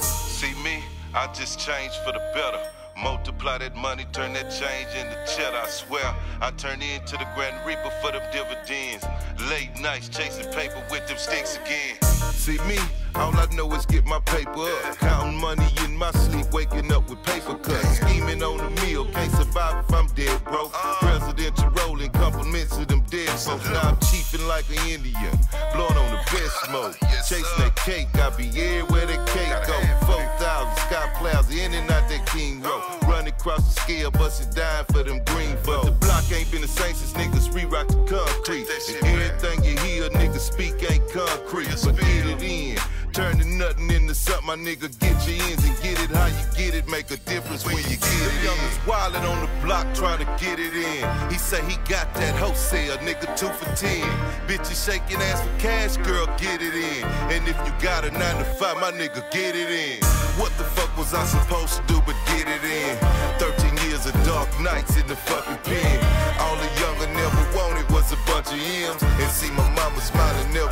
See me, I just changed for the better. Multiply that money, turn that change into cheddar. I swear, I turn into the Grand Reaper for them dividends. Late nights chasing paper with them sticks again. See me, all I know is get my paper up. Counting money in my sleep, waking up with paper cuts. Scheming on the meal, can't survive if I'm dead broke. Presidential rolling compliments to them dead folks. Now like an Indian, blowing on the best smoke. Chasing that cake, I be everywhere that cake go. 4,000 Sky Plaza, in and out that King Road. Running across the scale, busting dime for them green folks. But the block ain't been the Turning nothing into something, my nigga. Get your ends and get it how you get it. Make a difference when you get it. Youngest wildin' on the block trying to get it in. He say he got that wholesale, nigga, two for ten. Bitches shaking ass for cash, girl, get it in. And if you got a nine to five, my nigga, get it in. What the fuck was I supposed to do but get it in? 13 years of dark nights in the fucking pen. All the younger never wanted was a bunch of M's. And see my mama smiling, never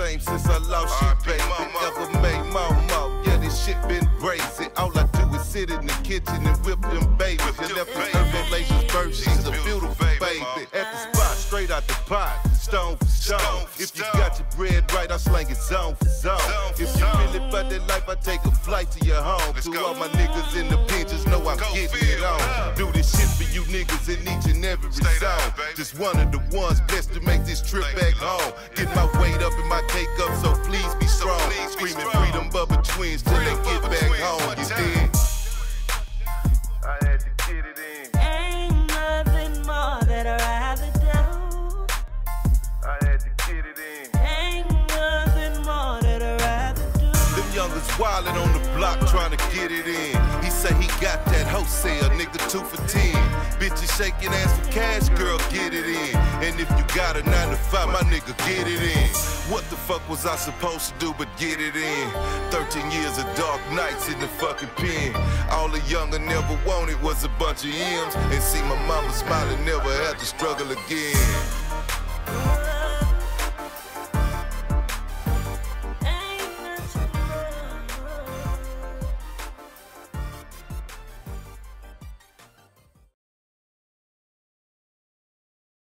same since I lost you, baby. Ever made mama. Yeah, this shit been crazy. All I do is sit in the kitchen and whip them babies. You left this her relations birth. She's a beautiful baby. At the spot, straight out the pot. Stone for stone. If you got your bread right, I slang it zone for zone. If you really about that life, I take a flight to your home. To all my niggas in the just know I'm getting it on. Do this shit for you niggas in each and every zone. Just one of the ones best to make this trip back home. Get my weight up and my cake up, so please be strong. Screaming freedom bubba twins till they get wildin' on the block trying to get it in. He say he got that wholesale, nigga, two for ten. Bitches shaking ass for cash, girl, get it in. And if you got a nine to five, my nigga, get it in. What the fuck was I supposed to do but get it in? 13 years of dark nights in the fucking pen. All the younger never wanted was a bunch of M's. And see my mama smiling, never had to struggle again.